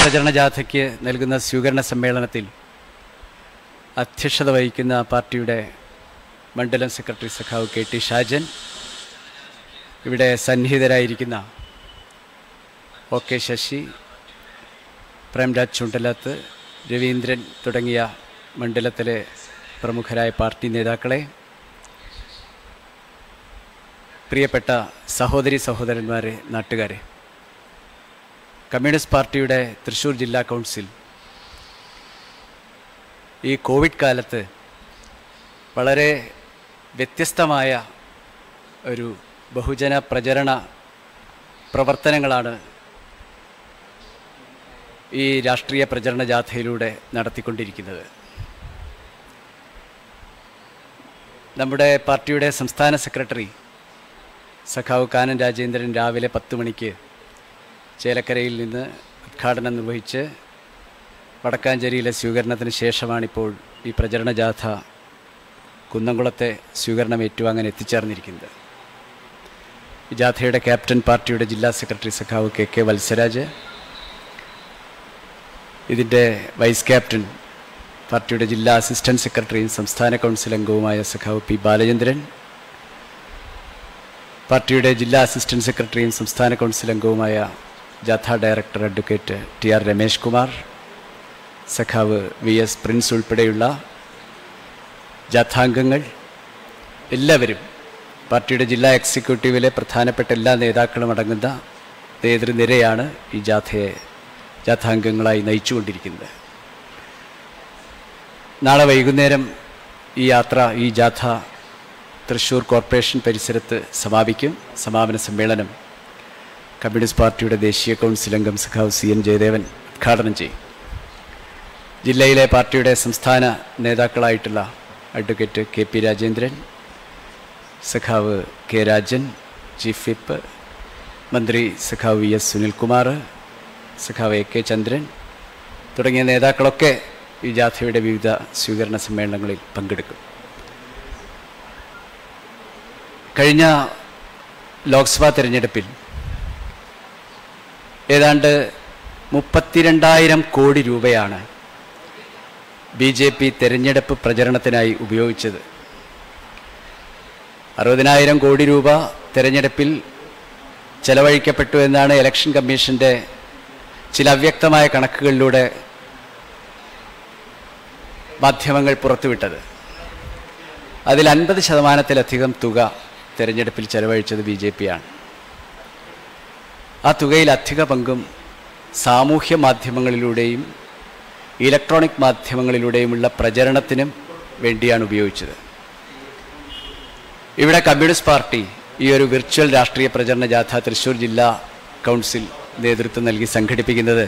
പ്രചരണ ജാഥയ്ക്ക് നൽകുന്ന സ്വീകരണ സമ്മേളനത്തിൽ അധ്യക്ഷത വഹിക്കുന്ന പാർട്ടിയുടെ മണ്ഡലം സെക്രട്ടറി സഖാവ് കെ ടി ഷാജൻ ഇവിടെ സന്നിഹിതരായിരിക്കുന്ന ഒ കെ ശശി പ്രേംരാജ് ചുണ്ടലത്ത് രവീന്ദ്രൻ തുടങ്ങിയ മണ്ഡലത്തിലെ പ്രമുഖരായ പാർട്ടി നേതാക്കളെ പ്രിയപ്പെട്ട സഹോദരി സഹോദരന്മാരെ നാട്ടുകാരെ കമ്മ്യൂണിസ്റ്റ് പാർട്ടിയുടെ തൃശ്ശൂർ ജില്ലാ കൗൺസിൽ ഈ കോവിഡ് കാലത്ത് വളരെ വ്യത്യസ്തമായ ഒരു ബഹുജന പ്രചരണ പ്രവർത്തനങ്ങളാണ് ഈ രാഷ്ട്രീയ പ്രചരണ ജാഥയിലൂടെ നടത്തിക്കൊണ്ടിരിക്കുന്നത്. നമ്മുടെ പാർട്ടിയുടെ സംസ്ഥാന സെക്രട്ടറി സഖാവ് കാനൻ രാജേന്ദ്രൻ രാവിലെ പത്ത് മണിക്ക് ചേലക്കരയിൽ നിന്ന് ഉദ്ഘാടനം നിർവഹിച്ച് വടക്കാഞ്ചേരിയിലെ സ്വീകരണത്തിന് ശേഷമാണിപ്പോൾ ഈ പ്രചരണ ജാഥ കുന്നംകുളത്തെ സ്വീകരണം ഏറ്റുവാങ്ങാൻ എത്തിച്ചേർന്നിരിക്കുന്നത്. ഈ ജാഥയുടെ ക്യാപ്റ്റൻ പാർട്ടിയുടെ ജില്ലാ സെക്രട്ടറി സഖാവ് കെ കെ വത്സരാജ് ഇതിന്റെ വൈസ് ക്യാപ്റ്റൻ പാർട്ടിയുടെ ജില്ലാ അസിസ്റ്റന്റ് സെക്രട്ടറിയും സംസ്ഥാന കൗൺസിൽ അംഗവുമായ സഖാവ് പി ബാലചന്ദ്രൻ പാർട്ടിയുടെ ജില്ലാ അസിസ്റ്റന്റ് സെക്രട്ടറിയും സംസ്ഥാന കൗൺസിൽ അംഗവുമായ ജാഥ director advocate T R Ramesh Kumar സഖാവ് വി എസ് പ്രിൻസ് ഉൾപ്പെടെയുള്ള ജാഥാംഗങ്ങൾ എല്ലാവരും പാർട്ടിയുടെ ജില്ലാ എക്സിക്യൂട്ടീവിലെ പ്രധാനപ്പെട്ട എല്ലാ നേതാക്കളും അടങ്ങുന്ന നേതൃനിരയാണ് ഈ ജാഥയെ ജാഥാംഗങ്ങളായി നയിച്ചുകൊണ്ടിരിക്കുന്നത്. നാളെ വൈകുന്നേരം ഈ യാത്ര ഈ ജാഥ തൃശ്ശൂർ കോർപ്പറേഷൻ പരിസരത്ത് സമാപിക്കും. സമാപന സമ്മേളനം കമ്മ്യൂണിസ്റ്റ് പാർട്ടിയുടെ ദേശീയ കൗൺസിൽ അംഗം സഖാവ് സി എൻ ജയദേവൻ ഉദ്ഘാടനം ചെയ്യും. ജില്ലയിലെ പാർട്ടിയുടെ സംസ്ഥാന നേതാക്കളായിട്ടുള്ള അഡ്വക്കേറ്റ് കെ പി രാജേന്ദ്രൻ സഖാവ് കെ രാജൻ ചീഫ് വിപ്പ് മന്ത്രി സഖാവ് വി എസ് സുനിൽകുമാർ സഖാവ് എ കെ ചന്ദ്രൻ തുടങ്ങിയ നേതാക്കളൊക്കെ ഈ ജാഥയുടെ വിവിധ സ്വീകരണ സമ്മേളനങ്ങളിൽ പങ്കെടുക്കും. കഴിഞ്ഞ ലോക്സഭാ തിരഞ്ഞെടുപ്പിൽ ഏതാണ്ട് മുപ്പത്തിരണ്ടായിരം കോടി രൂപയാണ് ബി ജെ പി തെരഞ്ഞെടുപ്പ് പ്രചരണത്തിനായി ഉപയോഗിച്ചത്. അറുപതിനായിരം കോടി രൂപ തെരഞ്ഞെടുപ്പിൽ ചെലവഴിക്കപ്പെട്ടു എന്നാണ് ഇലക്ഷൻ കമ്മീഷന്റെ ചില അവ്യക്തമായ കണക്കുകളിലൂടെ മാധ്യമങ്ങൾ പുറത്തുവിട്ടത്. അതിൽ അൻപത് ശതമാനത്തിലധികം തുക തെരഞ്ഞെടുപ്പിൽ ചെലവഴിച്ചത് ബി ജെ പിയാണ് ആ തുകയിൽ അധിക പങ്കും സാമൂഹ്യ മാധ്യമങ്ങളിലൂടെയും ഇലക്ട്രോണിക് മാധ്യമങ്ങളിലൂടെയുമുള്ള പ്രചരണത്തിനും വേണ്ടിയാണ് ഉപയോഗിച്ചത്. ഇവിടെ കമ്മ്യൂണിസ്റ്റ് പാർട്ടി ഈ ഒരു വിർച്വൽ രാഷ്ട്രീയ പ്രചരണ ജാഥ തൃശ്ശൂർ ജില്ലാ കൗൺസിൽ നേതൃത്വം നൽകി സംഘടിപ്പിക്കുന്നത്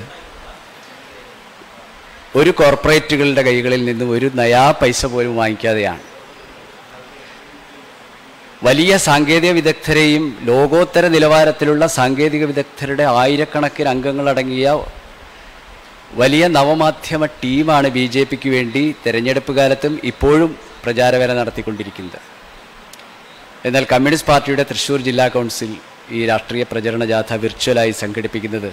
ഒരു കോർപ്പറേറ്റുകളുടെ കൈകളിൽ നിന്നും ഒരു നയാ പൈസ പോലും വാങ്ങിക്കാതെയാണ്. വലിയ സാങ്കേതിക വിദഗ്ധരെയും ലോകോത്തര നിലവാരത്തിലുള്ള സാങ്കേതിക വിദഗ്ധരുടെ ആയിരക്കണക്കിന് അംഗങ്ങളടങ്ങിയ വലിയ നവമാധ്യമ ടീമാണ് ബി ജെ പിക്ക് വേണ്ടി തെരഞ്ഞെടുപ്പ് കാലത്തും ഇപ്പോഴും പ്രചാരവേല നടത്തിക്കൊണ്ടിരിക്കുന്നത്. എന്നാൽ കമ്മ്യൂണിസ്റ്റ് പാർട്ടിയുടെ തൃശ്ശൂർ ജില്ലാ കൗൺസിൽ ഈ രാഷ്ട്രീയ പ്രചരണ ജാഥ വിർച്വലായി സംഘടിപ്പിക്കുന്നത്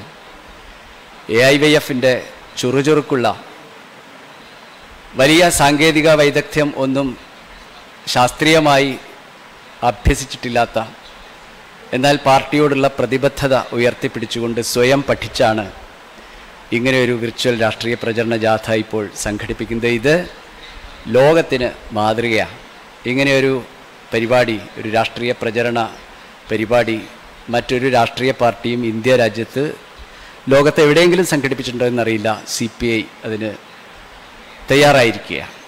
എ ഐ വൈ എഫിന്റെ ചുറുചുറുക്കുള്ള വലിയ സാങ്കേതിക വൈദഗ്ധ്യം ഒന്നും ശാസ്ത്രീയമായി അഭ്യസിച്ചിട്ടില്ലാത്ത എന്നാൽ പാർട്ടിയോടുള്ള പ്രതിബദ്ധത ഉയർത്തിപ്പിടിച്ചുകൊണ്ട് സ്വയം പഠിച്ചാണ് ഇങ്ങനെ ഒരു വിർച്വൽ രാഷ്ട്രീയ പ്രചരണ ജാഥ ഇപ്പോൾ സംഘടിപ്പിക്കുന്നത്. ഇത് ലോകത്തിന് മാതൃകയാണ്. ഇങ്ങനെയൊരു പരിപാടി ഒരു രാഷ്ട്രീയ പ്രചരണ പരിപാടി മറ്റൊരു രാഷ്ട്രീയ പാർട്ടിയും ഇന്ത്യ രാജ്യത്ത് ലോകത്ത് എവിടെയെങ്കിലും സംഘടിപ്പിച്ചിട്ടുണ്ടോ എന്നറിയില്ല. സി പി ഐ അതിന് തയ്യാറായിരിക്കുകയാണ്.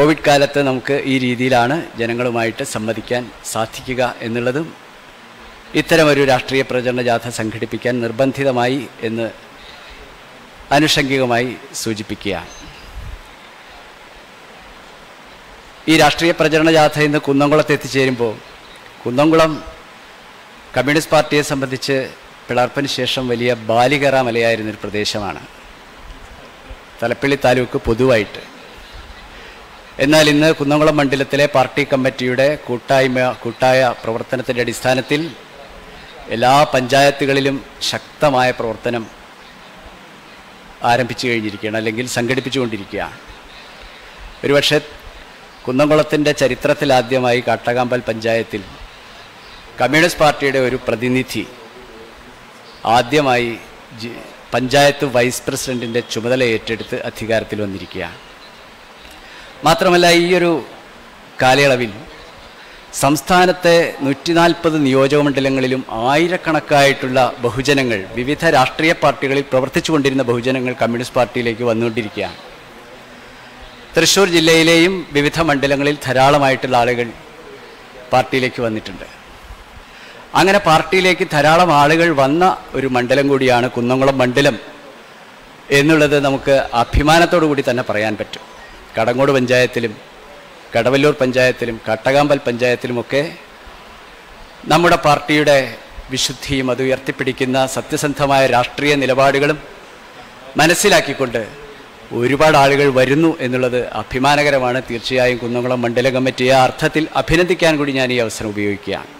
കോവിഡ് കാലത്ത് നമുക്ക് ഈ രീതിയിലാണ് ജനങ്ങളുമായിട്ട് സംവദിക്കാൻ സാധിക്കുക എന്നുള്ളതും ഇത്തരമൊരു രാഷ്ട്രീയ പ്രചരണ ജാഥ സംഘടിപ്പിക്കാൻ നിർബന്ധിതമായി എന്ന് ആനുഷംഗികമായി സൂചിപ്പിക്കുകയാണ്. ഈ രാഷ്ട്രീയ പ്രചരണ ജാഥ ഇന്ന് കുന്നംകുളത്ത് എത്തിച്ചേരുമ്പോൾ കുന്നംകുളം കമ്മ്യൂണിസ്റ്റ് പാർട്ടിയെ സംബന്ധിച്ച് പിളർപ്പിന് ശേഷം വലിയ ബാലികറ മലയായിരുന്നൊരു പ്രദേശമാണ്. തലപ്പള്ളി താലൂക്ക് പൊതുവായിട്ട്. എന്നാൽ ഇന്ന് കുന്നംകുളം മണ്ഡലത്തിലെ പാർട്ടി കമ്മിറ്റിയുടെ കൂട്ടായ്മ കൂട്ടായ പ്രവർത്തനത്തിന്റെ അടിസ്ഥാനത്തിൽ എല്ലാ പഞ്ചായത്തുകളിലും ശക്തമായ പ്രവർത്തനം ആരംഭിച്ചു കഴിഞ്ഞിരിക്കുകയാണ് അല്ലെങ്കിൽ സംഘടിപ്പിച്ചുകൊണ്ടിരിക്കുകയാണ്. ഒരുപക്ഷെ കുന്നംകുളത്തിന്റെ ചരിത്രത്തിലാദ്യമായി കാട്ടകാമ്പൽ പഞ്ചായത്തിൽ കമ്മ്യൂണിസ്റ്റ് പാർട്ടിയുടെ ഒരു പ്രതിനിധി ആദ്യമായി പഞ്ചായത്ത് വൈസ് പ്രസിഡന്റിന്റെ ചുമതല ഏറ്റെടുത്ത് അധികാരത്തിൽ വന്നിരിക്കുകയാണ്. മാത്രമല്ല ഈ ഒരു കാലയളവിൽ സംസ്ഥാനത്തെ നൂറ്റി നാൽപ്പത് നിയോജകമണ്ഡലങ്ങളിലും ആയിരക്കണക്കായിട്ടുള്ള ബഹുജനങ്ങൾ വിവിധ രാഷ്ട്രീയ പാർട്ടികളിൽ പ്രവർത്തിച്ചുകൊണ്ടിരുന്ന ബഹുജനങ്ങൾ കമ്മ്യൂണിസ്റ്റ് പാർട്ടിയിലേക്ക് വന്നുകൊണ്ടിരിക്കുകയാണ്. തൃശ്ശൂർ ജില്ലയിലെയും വിവിധ മണ്ഡലങ്ങളിൽ ധാരാളമായിട്ടുള്ള ആളുകൾ പാർട്ടിയിലേക്ക് വന്നിട്ടുണ്ട്. അങ്ങനെ പാർട്ടിയിലേക്ക് ധാരാളം ആളുകൾ വന്ന ഒരു മണ്ഡലം കൂടിയാണ് കുന്നംകുളം മണ്ഡലം എന്നുള്ളത് നമുക്ക് അഭിമാനത്തോടു കൂടി തന്നെ പറയാൻ പറ്റും. കടങ്ങോട് പഞ്ചായത്തിലും കടവല്ലൂർ പഞ്ചായത്തിലും കട്ടകാമ്പൽ പഞ്ചായത്തിലുമൊക്കെ നമ്മുടെ പാർട്ടിയുടെ വിശുദ്ധിയും അത് ഉയർത്തിപ്പിടിക്കുന്ന സത്യസന്ധമായ രാഷ്ട്രീയ നിലപാടുകളും മനസ്സിലാക്കിക്കൊണ്ട് ഒരുപാട് ആളുകൾ വരുന്നു എന്നുള്ളത് അഭിമാനകരമാണ്. തീർച്ചയായും കുന്നംകുളം മണ്ഡല കമ്മിറ്റിയെ അർത്ഥത്തിൽ അഭിനന്ദിക്കാൻ കൂടി ഞാൻ ഈ അവസരം ഉപയോഗിക്കുകയാണ്.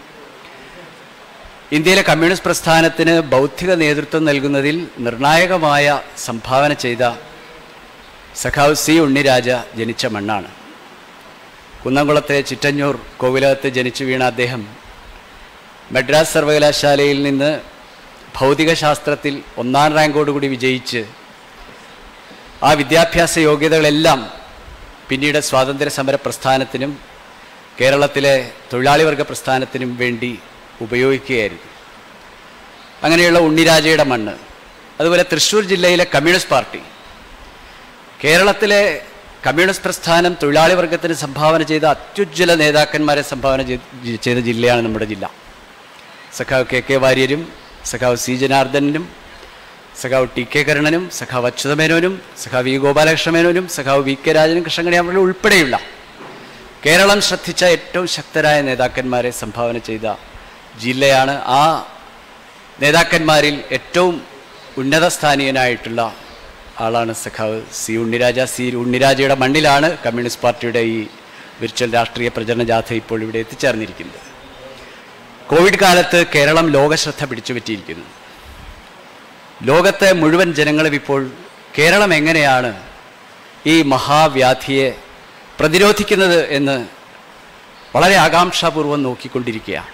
ഇന്ത്യയിലെ കമ്മ്യൂണിസ്റ്റ് പ്രസ്ഥാനത്തിന് ബൗദ്ധിക നേതൃത്വം നൽകുന്നതിൽ നിർണായകമായ സംഭാവന ചെയ്ത സഖാവ് സി ഉണ്ണിരാജ ജനിച്ച മണ്ണാണ്. കുന്നംകുളത്തെ ചിറ്റഞ്ഞൂർ കോവിലകത്ത് ജനിച്ചു വീണ അദ്ദേഹം മദ്രാസ് സർവകലാശാലയിൽ നിന്ന് ഭൗതികശാസ്ത്രത്തിൽ ഒന്നാം റാങ്കോടുകൂടി വിജയിച്ച് ആ വിദ്യാഭ്യാസ യോഗ്യതകളെല്ലാം പിന്നീട് സ്വാതന്ത്ര്യ സമര പ്രസ്ഥാനത്തിനും കേരളത്തിലെ തൊഴിലാളി വർഗ പ്രസ്ഥാനത്തിനും വേണ്ടി ഉപയോഗിക്കുകയായിരുന്നു. അങ്ങനെയുള്ള ഉണ്ണിരാജയുടെ മണ്ണ്. അതുപോലെ തൃശ്ശൂർ ജില്ലയിലെ കമ്മ്യൂണിസ്റ്റ് പാർട്ടി. കേരളത്തിലെ കമ്മ്യൂണിസ്റ്റ് പ്രസ്ഥാനം തൊഴിലാളി വർഗത്തിന് സംഭാവന ചെയ്ത അത്യുജ്വല നേതാക്കന്മാരെ സംഭാവന ചെയ്ത ജില്ലയാണ് നമ്മുടെ ജില്ല. സഖാവ് കെ കെ വാര്യരും സഖാവ് സി ജനാർദ്ദനും സഖാവ് ടി കെ കരുണനും സഖാവ് അച്യുതമേനോനും സഖാവ് വി ഗോപാലകൃഷ്ണമേനോനും സഖാവ് വി കെ രാജനും അവരുടെ ഉൾപ്പെടെയുള്ള കേരളം ശ്രദ്ധിച്ച ഏറ്റവും ശക്തരായ നേതാക്കന്മാരെ സംഭാവന ചെയ്ത ജില്ലയാണ് ആ നേതാക്കന്മാരിൽ ഏറ്റവും ഉന്നതസ്ഥാനീയനായിട്ടുള്ള ആളാണ് സഖാവ് സി ഉണ്ണിരാജ. സി ഉണ്ണിരാജയുടെ മണ്ണിലാണ് കമ്മ്യൂണിസ്റ്റ് പാർട്ടിയുടെ ഈ വിർച്വൽ രാഷ്ട്രീയ പ്രചരണ ജാഥ ഇപ്പോൾ ഇവിടെ എത്തിച്ചേർന്നിരിക്കുന്നത്. കോവിഡ് കാലത്ത് കേരളം ലോകശ്രദ്ധ പിടിച്ചുപറ്റിയിരിക്കുന്നു. ലോകത്തെ മുഴുവൻ ജനങ്ങളും ഇപ്പോൾ കേരളം എങ്ങനെയാണ് ഈ മഹാവ്യാധിയെ പ്രതിരോധിക്കുന്നത് എന്ന് വളരെ ആകാംക്ഷാപൂർവം നോക്കിക്കൊണ്ടിരിക്കുകയാണ്.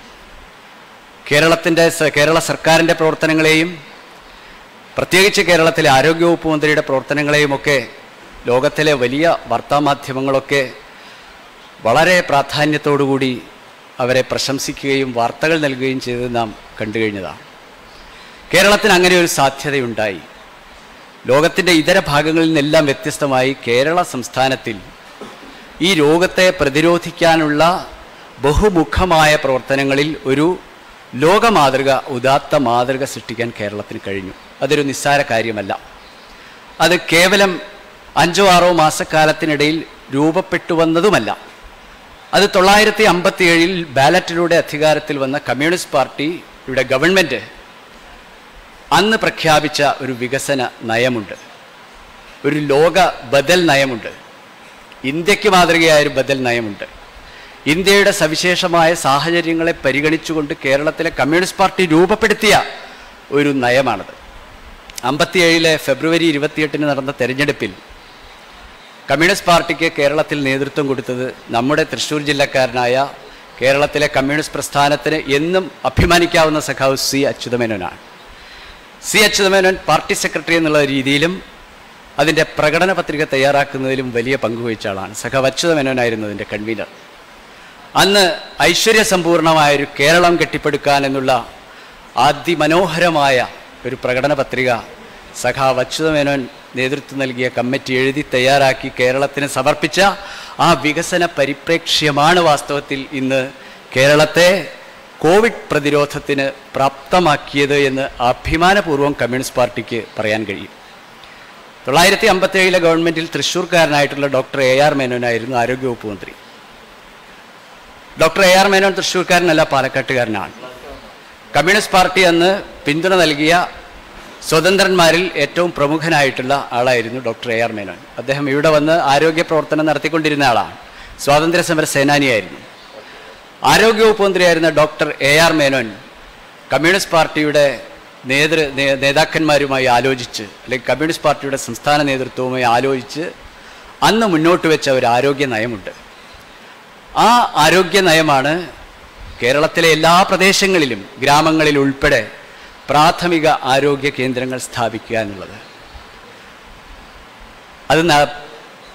കേരളത്തിന്റെ കേരള സർക്കാരിന്റെ പ്രവർത്തനങ്ങളെയും പ്രത്യേകിച്ച് കേരളത്തിലെ ആരോഗ്യവകുപ്പ് മന്ത്രിയുടെ പ്രവർത്തനങ്ങളെയുമൊക്കെ ലോകത്തിലെ വലിയ വാർത്താമാധ്യമങ്ങളൊക്കെ വളരെ പ്രാധാന്യത്തോടുകൂടി അവരെ പ്രശംസിക്കുകയും വാർത്തകൾ നൽകുകയും ചെയ്തത് നാം കണ്ടു കഴിഞ്ഞതാണ് കേരളത്തിന് അങ്ങനെ ഒരു സാധ്യതയുണ്ടായി. ലോകത്തിന്റെ ഇതര ഭാഗങ്ങളിൽ നിന്നെല്ലാം വ്യത്യസ്തമായി കേരള സംസ്ഥാനത്തിൽ ഈ രോഗത്തെ പ്രതിരോധിക്കാനുള്ള ബഹുമുഖമായ പ്രവർത്തനങ്ങളിൽ ഒരു ലോകമാതൃക ഉദാത്ത മാതൃക സൃഷ്ടിക്കാൻ കേരളത്തിന് കഴിഞ്ഞു. അതൊരു നിസ്സാര കാര്യമല്ല. അത് കേവലം അഞ്ചോ ആറോ മാസക്കാലത്തിനിടയിൽ രൂപപ്പെട്ടു വന്നതുമല്ല. അത് തൊള്ളായിരത്തി അമ്പത്തി ഏഴിൽ ബാലറ്റിലൂടെ അധികാരത്തിൽ വന്ന കമ്മ്യൂണിസ്റ്റ് പാർട്ടിയുടെ ഗവൺമെന്റ് അന്ന് പ്രഖ്യാപിച്ച ഒരു വികസന നയമുണ്ട്. ഒരു ലോക ബദൽ നയമുണ്ട്. ഇന്ത്യയ്ക്ക് മാതൃകയായ ഒരു ബദൽ നയമുണ്ട്. ഇന്ത്യയുടെ സവിശേഷമായ സാഹചര്യങ്ങളെ പരിഗണിച്ചുകൊണ്ട് കേരളത്തിലെ കമ്മ്യൂണിസ്റ്റ് പാർട്ടി രൂപപ്പെടുത്തിയ ഒരു നയമാണത്. അമ്പത്തിയേഴിലെ ഫെബ്രുവരി ഇരുപത്തിയെട്ടിന് നടന്ന തെരഞ്ഞെടുപ്പിൽ കമ്മ്യൂണിസ്റ്റ് പാർട്ടിക്ക് കേരളത്തിൽ നേതൃത്വം കൊടുത്തത് നമ്മുടെ തൃശ്ശൂർ ജില്ലക്കാരനായ കേരളത്തിലെ കമ്മ്യൂണിസ്റ്റ് പ്രസ്ഥാനത്തിന് എന്നും അഭിമാനിക്കാവുന്ന സഖാവ് സി അച്യുതമേനോനാണ്. സി അച്യുതമേനോൻ പാർട്ടി സെക്രട്ടറി എന്നുള്ള രീതിയിലും അതിന്റെ പ്രകടന പത്രിക തയ്യാറാക്കുന്നതിലും വലിയ പങ്കുവഹിച്ച ആളാണ്. സഖാവ് അച്യുതമേനോനായിരുന്നു അതിന്റെ കൺവീനർ. അന്ന് ഐശ്വര്യസമ്പൂർണമായൊരു കേരളം കെട്ടിപ്പടുക്കാൻ എന്നുള്ള അതിമനോഹരമായ ഒരു പ്രകടന പത്രിക. സഖാവ് അച്യുതമേനോൻ നേതൃത്വം നൽകിയ കമ്മിറ്റി എഴുതി തയ്യാറാക്കി കേരളത്തിന് സമർപ്പിച്ച ആ വികസന പരിപ്രേക്ഷ്യമാണ് വാസ്തവത്തിൽ ഇന്ന് കേരളത്തെ കോവിഡ് പ്രതിരോധത്തിന് പ്രാപ്തമാക്കിയത് എന്ന് അഭിമാനപൂർവം കമ്മ്യൂണിസ്റ്റ് പാർട്ടിക്ക് പറയാൻ കഴിയും. തൊള്ളായിരത്തി അമ്പത്തേഴിലെ ഗവൺമെന്റിൽ തൃശ്ശൂർക്കാരനായിട്ടുള്ള ഡോക്ടർ എ ആർ മേനോനായിരുന്നു ആരോഗ്യവകുപ്പ് മന്ത്രി. ഡോക്ടർ എ ആർ മേനോൻ തൃശ്ശൂർക്കാരനല്ല പാലക്കാട്ടുകാരനാണ്. കമ്മ്യൂണിസ്റ്റ് പാർട്ടി അന്ന് പിന്തുണ നൽകിയ സ്വതന്ത്രന്മാരിൽ ഏറ്റവും പ്രമുഖനായിട്ടുള്ള ആളായിരുന്നു ഡോക്ടർ എ ആർ മേനോൻ. അദ്ദേഹം ഇവിടെ വന്ന് ആരോഗ്യ പ്രവർത്തനം നടത്തിക്കൊണ്ടിരുന്ന ആളാണ്. സ്വാതന്ത്ര്യ സമര സേനാനിയായിരുന്നു. ആരോഗ്യവകുപ്പ് മന്ത്രിയായിരുന്ന doctor A R Menon communist പാർട്ടിയുടെ നേതൃ നേതാക്കന്മാരുമായി ആലോചിച്ച് അല്ലെങ്കിൽ കമ്മ്യൂണിസ്റ്റ് പാർട്ടിയുടെ സംസ്ഥാന നേതൃത്വവുമായി ആലോചിച്ച് അന്ന് മുന്നോട്ട് വെച്ച ഒരു ആരോഗ്യ നയമുണ്ട്. ആ ആരോഗ്യ നയമാണ് കേരളത്തിലെ എല്ലാ പ്രദേശങ്ങളിലും ഗ്രാമങ്ങളിൽ ഉൾപ്പെടെ പ്രാഥമിക ആരോഗ്യ കേന്ദ്രങ്ങൾ സ്ഥാപിക്കുക എന്നുള്ളത്. അത്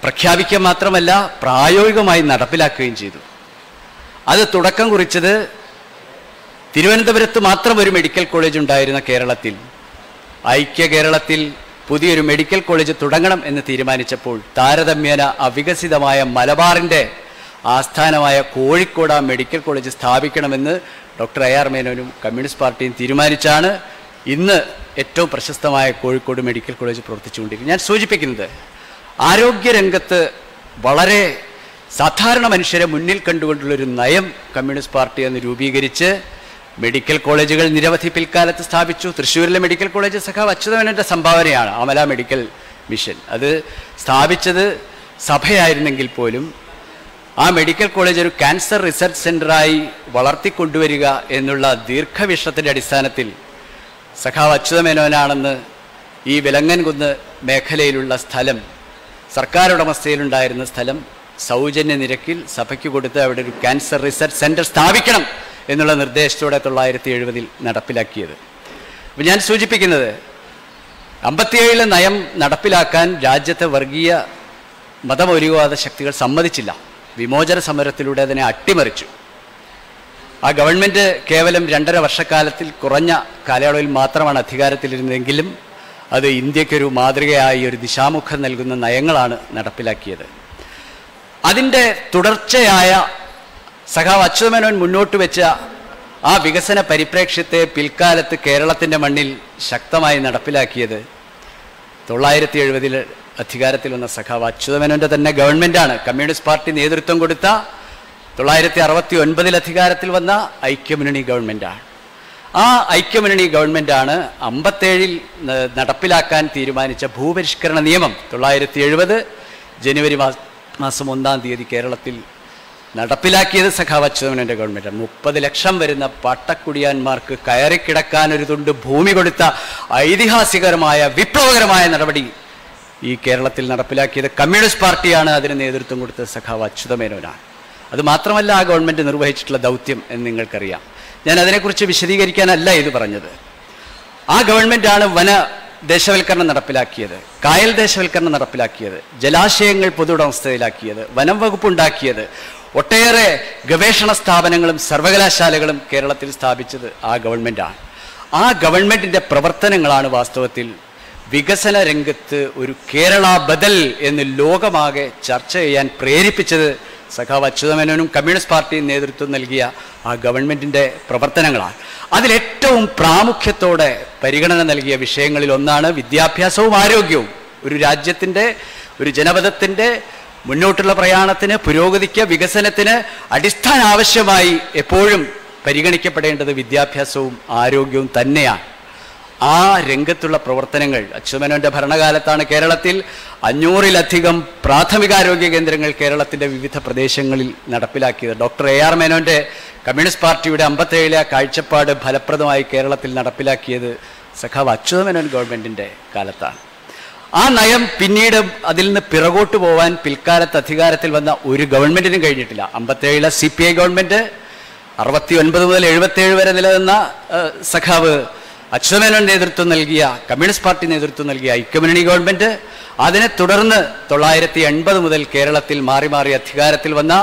പ്രഖ്യാപിക്കുക മാത്രമല്ല പ്രായോഗികമായി നടപ്പിലാക്കുകയും ചെയ്തു. അത് തുടക്കം കുറിച്ചത് തിരുവനന്തപുരത്ത് മാത്രം ഒരു മെഡിക്കൽ കോളേജ് ഉണ്ടായിരുന്ന കേരളത്തിൽ ഐക്യ കേരളത്തിൽ പുതിയൊരു മെഡിക്കൽ കോളേജ് തുടങ്ങണം എന്ന് തീരുമാനിച്ചപ്പോൾ താരതമ്യേന അവികസിതമായ മലബാറിന്റെ ആസ്ഥാനമായ കോഴിക്കോട് മെഡിക്കൽ കോളേജ് സ്ഥാപിക്കണമെന്ന് ഡോക്ടർ എ ആർ മേനോനും കമ്മ്യൂണിസ്റ്റ് പാർട്ടിയും തീരുമാനിച്ചാണ് ഇന്ന് ഏറ്റവും പ്രശസ്തമായ കോഴിക്കോട് മെഡിക്കൽ കോളേജ് പ്രവർത്തിച്ചുകൊണ്ടിരിക്കുന്നത്. ഞാൻ സൂചിപ്പിക്കുന്നത് ആരോഗ്യരംഗത്ത് വളരെ സാധാരണ മനുഷ്യരെ മുന്നിൽ കണ്ടുകൊണ്ടുള്ളൊരു നയം കമ്മ്യൂണിസ്റ്റ് പാർട്ടി എന്ന് രൂപീകരിച്ച് മെഡിക്കൽ കോളേജുകൾ നിരവധി പിൽക്കാലത്ത് സ്ഥാപിച്ചു. തൃശ്ശൂരിലെ മെഡിക്കൽ കോളേജ് സഖാവ് അച്യുതമേനന്റെ സംഭാവനയാണ് അമല മെഡിക്കൽ മിഷൻ. അത് സ്ഥാപിച്ചത് സഭയായിരുന്നെങ്കിൽ പോലും ആ മെഡിക്കൽ കോളേജ് ഒരു ക്യാൻസർ റിസർച്ച് സെന്ററായി വളർത്തിക്കൊണ്ടുവരിക എന്നുള്ള ദീർഘവിഷത്തിന്റെ അടിസ്ഥാനത്തിൽ സഖാവ് അച്യുതമേനോനാണെന്ന് ഈ വിലങ്ങൻകുന്ന് മേഖലയിലുള്ള സ്ഥലം സർക്കാർ ഉടമസ്ഥയിലുണ്ടായിരുന്ന സ്ഥലം സൗജന്യ നിരക്കിൽ സഭയ്ക്ക് കൊടുത്ത് അവിടെ ഒരു ക്യാൻസർ റിസർച്ച് സെന്റർ സ്ഥാപിക്കണം എന്നുള്ള നിർദ്ദേശത്തോടെ തൊള്ളായിരത്തി എഴുപതിൽ നടപ്പിലാക്കിയത്. അപ്പം ഞാൻ സൂചിപ്പിക്കുന്നത് അമ്പത്തിയേഴിലെ നയം നടപ്പിലാക്കാൻ രാജ്യത്തെ വർഗീയ മതമൗലികവാദ ശക്തികൾ സമ്മതിച്ചില്ല. വിമോചന സമരത്തിലൂടെ അതിനെ അട്ടിമറിച്ചു. ആ ഗവൺമെന്റ് കേവലം രണ്ടര വർഷക്കാലത്തിൽ കുറഞ്ഞ കാലയളവിൽ മാത്രമാണ് അധികാരത്തിലിരുന്നതെങ്കിലും അത് ഇന്ത്യക്കൊരു മാതൃകയായി ഒരു ദിശാമുഖം നൽകുന്ന നയങ്ങളാണ് നടപ്പിലാക്കിയത്. അതിന്റെ തുടർച്ചയായ സഖാവ് അച്യുതമേനോൻ മുന്നോട്ട് വെച്ച ആ വികസന പരിപ്രേക്ഷ്യത്തെ പിൽക്കാലത്ത് കേരളത്തിന്റെ മണ്ണിൽ ശക്തമായി നടപ്പിലാക്കിയത് തൊള്ളായിരത്തി എഴുപതിൽ അധികാരത്തിൽ വന്ന സഖാവ് അച്യുതമേനോന്റെ തന്നെ ഗവൺമെന്റാണ് കമ്മ്യൂണിസ്റ്റ് പാർട്ടി നേതൃത്വം കൊടുത്ത തൊള്ളായിരത്തി അറുപത്തി ഒൻപതിൽ അധികാരത്തിൽ വന്ന ഐക്യമുന്നണി ഗവൺമെന്റാണ് ആ ഐക്യമുന്നണി ഗവൺമെന്റാണ് അമ്പത്തേഴിൽ നടപ്പിലാക്കാൻ തീരുമാനിച്ച ഭൂപരിഷ്കരണ നിയമം തൊള്ളായിരത്തി എഴുപത് ജനുവരി മാസം ഒന്നാം തീയതി കേരളത്തിൽ നടപ്പിലാക്കിയത് സഖാവ് അച്യുതമേനോന്റെ ഗവൺമെന്റാണ് മുപ്പത് ലക്ഷം വരുന്ന പട്ടക്കുടിയാന്മാർക്ക് കയറിക്കിടക്കാൻ ഒരു തുണ്ട് ഭൂമി കൊടുത്ത ഐതിഹാസികരമായ വിപ്ലവകരമായ നടപടി ഈ കേരളത്തിൽ നടപ്പിലാക്കിയത് കമ്മ്യൂണിസ്റ്റ് പാർട്ടിയാണ് അതിന് നേതൃത്വം കൊടുത്തത് സഖാവ് അച്യുതമേനോനാണ്. അതുമാത്രമല്ല ആ ഗവൺമെന്റ് നിർവഹിച്ചിട്ടുള്ള ദൗത്യം എന്ന് നിങ്ങൾക്കറിയാം. ഞാൻ അതിനെക്കുറിച്ച് വിശദീകരിക്കാനല്ല ഇത് പറഞ്ഞത്. ആ ഗവൺമെന്റാണ് വന ദേശവൽക്കരണം നടപ്പിലാക്കിയത് കായൽ ദേശവൽക്കരണം നടപ്പിലാക്കിയത് ജലാശയങ്ങൾ പൊതുടമസ്ഥയിലാക്കിയത് വനം വകുപ്പ് ഉണ്ടാക്കിയത് ഒട്ടേറെ ഗവേഷണ സ്ഥാപനങ്ങളും സർവകലാശാലകളും കേരളത്തിൽ സ്ഥാപിച്ചത് ആ ഗവൺമെന്റാണ് ആ ഗവൺമെന്റിന്റെ പ്രവർത്തനങ്ങളാണ് വാസ്തവത്തിൽ വികസന രംഗത്ത് ഒരു കേരള ബദൽ എന്ന് ലോകമാകെ ചർച്ച ചെയ്യാൻ പ്രേരിപ്പിച്ചത് സഖാവ് അച്യുതമേനോനും കമ്മ്യൂണിസ്റ്റ് പാർട്ടിയും നേതൃത്വം നൽകിയ ആ ഗവൺമെന്റിന്റെ പ്രവർത്തനങ്ങളാണ്. അതിലേറ്റവും പ്രാമുഖ്യത്തോടെ പരിഗണന നൽകിയ വിഷയങ്ങളിൽ ഒന്നാണ് വിദ്യാഭ്യാസവും ആരോഗ്യവും. ഒരു രാജ്യത്തിന്റെ ഒരു ജനപഥത്തിന്റെ മുന്നോട്ടുള്ള പ്രയാണത്തിന് പുരോഗതിക്ക് വികസനത്തിന് അടിസ്ഥാന ആവശ്യമായി എപ്പോഴും പരിഗണിക്കപ്പെടേണ്ടത് വിദ്യാഭ്യാസവും ആരോഗ്യവും തന്നെയാണ്. ആ രംഗത്തുള്ള പ്രവർത്തനങ്ങൾ. അച്യുതമേനോന്റെ ഭരണകാലത്താണ് കേരളത്തിൽ അഞ്ഞൂറിലധികം പ്രാഥമികാരോഗ്യ കേന്ദ്രങ്ങൾ കേരളത്തിന്റെ വിവിധ പ്രദേശങ്ങളിൽ നടപ്പിലാക്കിയത്. ഡോക്ടർ എ ആർ മേനോന്റെ കമ്മ്യൂണിസ്റ്റ് പാർട്ടിയുടെ അമ്പത്തേഴിലെ ആ കാഴ്ചപ്പാട് ഫലപ്രദമായി കേരളത്തിൽ നടപ്പിലാക്കിയത് സഖാവ് അച്യുതമേനോൻ ഗവൺമെന്റിന്റെ കാലത്താണ്. ആ നയം പിന്നീട് അതിൽ നിന്ന് പിറകോട്ട് പോവാൻ പിൽക്കാലത്ത് അധികാരത്തിൽ വന്ന ഒരു ഗവൺമെന്റിനും കഴിഞ്ഞിട്ടില്ല. അമ്പത്തേഴിലെ സി പി ഐ ഗവൺമെന്റ് അറുപത്തി ഒൻപത് മുതൽ എഴുപത്തേഴ് വരെ നിലനിന്ന സഖാവ് അച്യുതമേനോൻ നേതൃത്വം നൽകിയ കമ്മ്യൂണിസ്റ്റ് പാർട്ടി നേതൃത്വം നൽകിയ ഐക്യമുന്നണി ഗവൺമെന്റ് അതിനെ തുടർന്ന് തൊള്ളായിരത്തി എൺപത് മുതൽ കേരളത്തിൽ മാറി മാറി അധികാരത്തിൽ വന്ന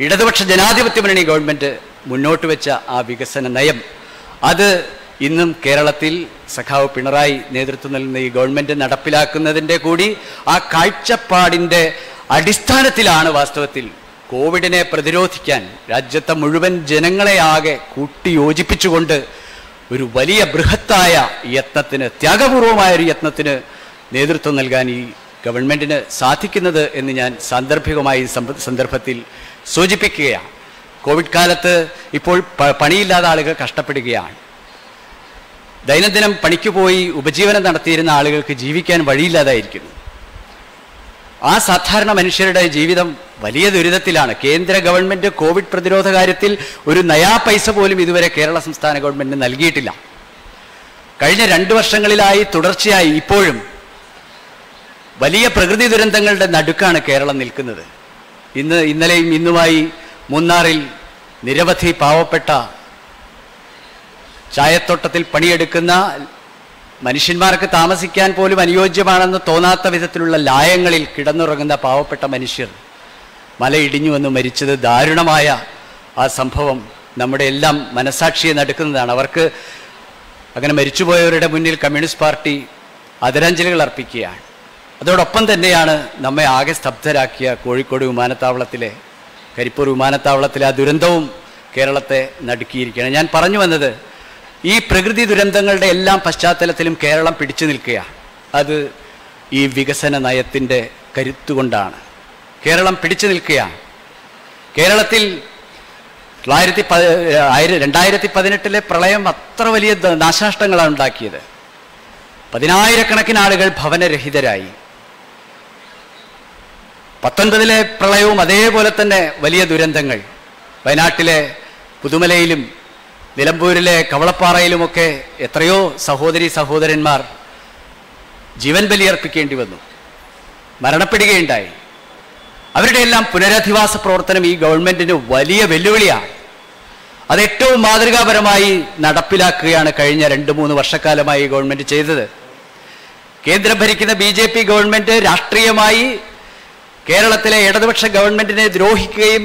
ഇടതുപക്ഷ ജനാധിപത്യ മുന്നണി ഗവൺമെന്റ് മുന്നോട്ട് വെച്ച ആ വികസന നയം. അത് ഇന്നും കേരളത്തിൽ സഖാവ് പിണറായി നേതൃത്വം നൽകുന്ന ഈ ഗവൺമെന്റ് നടപ്പിലാക്കുന്നതിന്റെ കൂടി ആ കാഴ്ചപ്പാടിന്റെ അടിസ്ഥാനത്തിലാണ് വാസ്തവത്തിൽ കോവിഡിനെ പ്രതിരോധിക്കാൻ രാജ്യത്തെ മുഴുവൻ ജനങ്ങളെ ആകെ കൂട്ടിയോജിപ്പിച്ചുകൊണ്ട് ഒരു വലിയ ബൃഹത്തായ യത്നത്തിന് ത്യാഗപൂർവമായ ഒരു യത്നത്തിന് നേതൃത്വം നൽകാൻ ഈ ഗവൺമെന്റിന് സാധിക്കുന്നത് എന്ന് ഞാൻ സാന്ദർഭികമായി സന്ദർഭത്തിൽ സൂചിപ്പിക്കുകയാണ്. കോവിഡ് കാലത്ത് ഇപ്പോൾ പണിയില്ലാതെ പണിയില്ലാത്ത ആളുകൾ കഷ്ടപ്പെടുകയാണ്. ദൈനംദിനം പണിക്ക് പോയി ഉപജീവനം നടത്തിയിരുന്ന ആളുകൾക്ക് ജീവിക്കാൻ വഴിയില്ലാതായിരിക്കുന്നു. ആ സാധാരണ മനുഷ്യരുടെ ജീവിതം വലിയ ദുരിതത്തിലാണ്. കേന്ദ്ര ഗവൺമെന്റ് കോവിഡ് പ്രതിരോധ കാര്യത്തിൽ ഒരു നയാ പൈസ പോലും ഇതുവരെ കേരള സംസ്ഥാന ഗവൺമെന്റിന് നൽകിയിട്ടില്ല. കഴിഞ്ഞ രണ്ട് വർഷങ്ങളിലായി തുടർച്ചയായി ഇപ്പോഴും വലിയ പ്രകൃതി ദുരന്തങ്ങളുടെ നടുക്കാണ് കേരളം നിൽക്കുന്നത്. ഇന്ന് ഇന്നലെയും ഇന്നുമായി മൂന്നാറിൽ നിരവധി പാവപ്പെട്ട ചായത്തോട്ടത്തിൽ പണിയെടുക്കുന്ന മനുഷ്യന്മാർക്ക് താമസിക്കാൻ പോലും അനുയോജ്യമാണെന്ന് തോന്നാത്ത വിധത്തിലുള്ള ലായങ്ങളിൽ കിടന്നുറങ്ങുന്ന പാവപ്പെട്ട മനുഷ്യർ മലയിടിഞ്ഞു വന്ന് മരിച്ചത് ദാരുണമായ ആ സംഭവം നമ്മുടെ എല്ലാം മനസാക്ഷിയെ നടക്കുന്നതാണ്. അവർക്ക് അങ്ങനെ മരിച്ചുപോയവരുടെ മുന്നിൽ കമ്മ്യൂണിസ്റ്റ് പാർട്ടി ആദരാഞ്ജലികൾ അർപ്പിക്കുകയാണ്. അതോടൊപ്പം തന്നെയാണ് നമ്മെ ആകെ സ്തബ്ധരാക്കിയ കോഴിക്കോട് വിമാനത്താവളത്തിലെ കരിപ്പൂർ വിമാനത്താവളത്തിലെ ആ ദുരന്തവും കേരളത്തെ നടുക്കിയിരിക്കുകയാണ്. ഞാൻ പറഞ്ഞു വന്നത് ഈ പ്രകൃതി ദുരന്തങ്ങളുടെ എല്ലാം പശ്ചാത്തലത്തിലും കേരളം പിടിച്ചു നിൽക്കുകയാണ് അത് ഈ വികസന നയത്തിന്റെ കരുത്തുകൊണ്ടാണ്. കേരളം പിടിച്ചു നിൽക്കുകയാണ് കേരളത്തിൽ തൊള്ളായിരത്തി പ രണ്ടായിരത്തി പതിനെട്ടിലെ പ്രളയം അത്ര വലിയ നാശനഷ്ടങ്ങളാണ് ഉണ്ടാക്കിയത്. പതിനായിരക്കണക്കിന് ആളുകൾ ഭവനരഹിതരായി. പത്തൊൻപതിലെ പ്രളയവും അതേപോലെ തന്നെ വലിയ ദുരന്തങ്ങൾ. വയനാട്ടിലെ പുതുമലയിലും നിലമ്പൂരിലെ കവളപ്പാറയിലുമൊക്കെ എത്രയോ സഹോദരി സഹോദരന്മാർ ജീവൻ ബലിയർപ്പിക്കേണ്ടി വന്നു. മരണപ്പെടുകയുണ്ടായി. അവരുടെ എല്ലാം പുനരധിവാസ പ്രവർത്തനം ഈ ഗവൺമെന്റിന് വലിയ വെല്ലുവിളിയാണ്. അത് ഏറ്റവും മാതൃകാപരമായി നടപ്പിലാക്കുകയാണ് കഴിഞ്ഞ രണ്ട് മൂന്ന് വർഷക്കാലമായി ഗവൺമെന്റ് ചെയ്തത്. കേന്ദ്രം ഭരിക്കുന്ന ബി ജെ പി ഗവൺമെന്റ് രാഷ്ട്രീയമായി കേരളത്തിലെ ഇടതുപക്ഷ ഗവൺമെന്റിനെ ദ്രോഹിക്കുകയും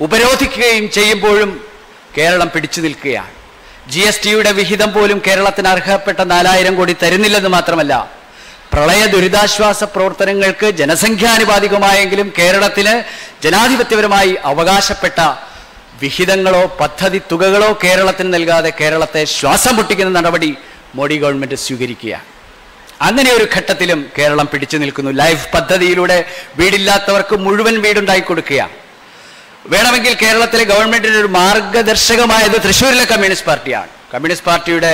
ഉപരോധിക്കുകയും ചെയ്യുമ്പോഴും കേരളം പിടിച്ചു നിൽക്കുകയാണ്. ജി എസ് ടിയുടെ വിഹിതം പോലും കേരളത്തിന് അർഹപ്പെട്ട നാലായിരം കോടി തരുന്നില്ലെന്ന് മാത്രമല്ല പ്രളയ ദുരിതാശ്വാസ പ്രവർത്തനങ്ങൾക്ക് ജനസംഖ്യാനുപാതികമായെങ്കിലും കേരളത്തിന് ജനാധിപത്യപരമായി അവകാശപ്പെട്ട വിഹിതങ്ങളോ പദ്ധതി തുകകളോ കേരളത്തിന് നൽകാതെ കേരളത്തെ ശ്വാസം മുട്ടിക്കുന്ന നടപടി മോഡി ഗവൺമെന്റ് സ്വീകരിക്കുകയാണ്. അങ്ങനെ ഒരു ഘട്ടത്തിലും കേരളം പിടിച്ചു നിൽക്കുന്നു. ലൈഫ് പദ്ധതിയിലൂടെ വീടില്ലാത്തവർക്ക് മുഴുവൻ വീടുണ്ടായി കൊടുക്കുകയാണ്. വേണമെങ്കിൽ കേരളത്തിലെ ഗവൺമെന്റിന് ഒരു മാർഗദർശകമായത് തൃശ്ശൂരിലെ കമ്മ്യൂണിസ്റ്റ് പാർട്ടിയാണ്. കമ്മ്യൂണിസ്റ്റ് പാർട്ടിയുടെ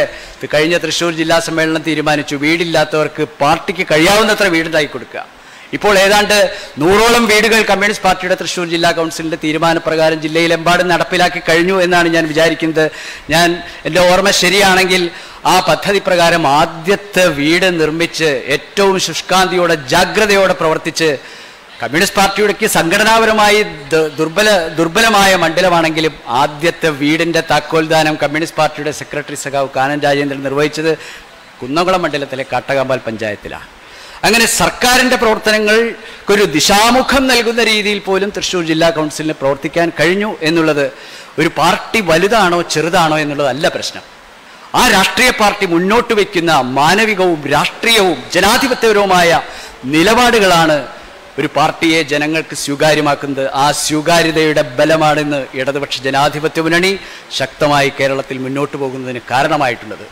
കഴിഞ്ഞ തൃശ്ശൂർ ജില്ലാ സമ്മേളനം തീരുമാനിച്ചു. വീടില്ലാത്തവർക്ക് പാർട്ടിക്ക് കഴിയാവുന്നത്ര വീടുണ്ടാക്കി കൊടുക്കുക. ഇപ്പോൾ ഏതാണ്ട് നൂറോളം വീടുകൾ കമ്മ്യൂണിസ്റ്റ് പാർട്ടിയുടെ തൃശ്ശൂർ ജില്ലാ കൗൺസിലിന്റെ തീരുമാനപ്രകാരം ജില്ലയിലെമ്പാടും നടപ്പിലാക്കി കഴിഞ്ഞു എന്നാണ് ഞാൻ വിചാരിക്കുന്നത്. ഞാൻ എന്റെ ഓർമ്മ ശരിയാണെങ്കിൽ ആ പദ്ധതി പ്രകാരം ആദ്യത്തെ വീട് നിർമ്മിച്ച് ഏറ്റവും ശുഷ്കാന്തിയോടെ ജാഗ്രതയോടെ പ്രവർത്തിച്ച് കമ്മ്യൂണിസ്റ്റ് പാർട്ടിയുടെ സംഘടനാപരമായി ദുർബല ദുർബലമായ മണ്ഡലമാണെങ്കിലും ആദ്യത്തെ വീടിന്റെ താക്കോൽദാനം കമ്മ്യൂണിസ്റ്റ് പാർട്ടിയുടെ സെക്രട്ടറി സഖാവ് കാനൻ രാജേന്ദ്രൻ നിർവഹിച്ചത് കുന്നംകുളം മണ്ഡലത്തിലെ കാട്ടകാമ്പാൽ പഞ്ചായത്തിലാണ്. അങ്ങനെ സർക്കാരിന്റെ പ്രവർത്തനങ്ങൾക്കൊരു ദിശാമുഖം നൽകുന്ന രീതിയിൽ പോലും തൃശ്ശൂർ ജില്ലാ കൗൺസിലിന് പ്രവർത്തിക്കാൻ കഴിഞ്ഞു എന്നുള്ളത് ഒരു പാർട്ടി വലുതാണോ ചെറുതാണോ എന്നുള്ളതല്ല പ്രശ്നം. ആ രാഷ്ട്രീയ പാർട്ടി മുന്നോട്ട് വയ്ക്കുന്ന മാനവികവും രാഷ്ട്രീയവും ജനാധിപത്യപരവുമായ നിലപാടുകളാണ് ഒരു പാർട്ടിയെ ജനങ്ങൾക്ക് സ്വീകാര്യമാക്കുന്നത് ആ സ്വീകാര്യതയുടെ ബലമാണെന്ന് ഇടതുപക്ഷ ജനാധിപത്യ മുന്നണി ശക്തമായി കേരളത്തിൽ മുന്നോട്ട് പോകുന്നതിന് കാരണമായിട്ടുള്ളത്.